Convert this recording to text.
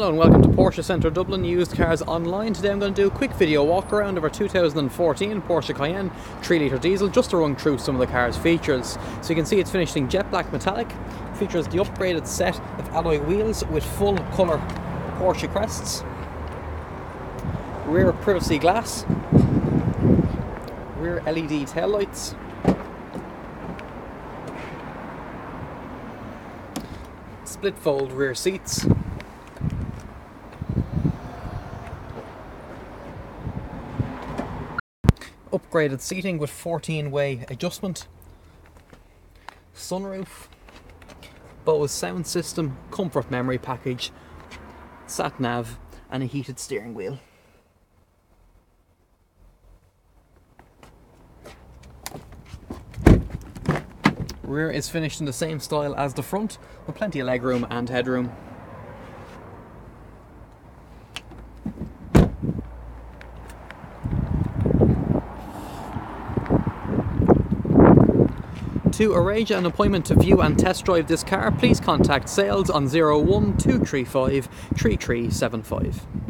Hello and welcome to Porsche Centre Dublin Used Cars Online. Today I'm going to do a quick video walk around of our 2014 Porsche Cayenne 3 litre diesel just to run through some of the car's features. So you can see it's finished in jet black metallic, features the upgraded set of alloy wheels with full colour Porsche crests, rear privacy glass, rear LED tail lights, split fold rear seats upgraded seating with 14 way adjustment, sunroof, Bose sound system, comfort memory package, sat nav, and a heated steering wheel. Rear is finished in the same style as the front, with plenty of legroom and headroom. To arrange an appointment to view and test drive this car, please contact sales on 01235 3375.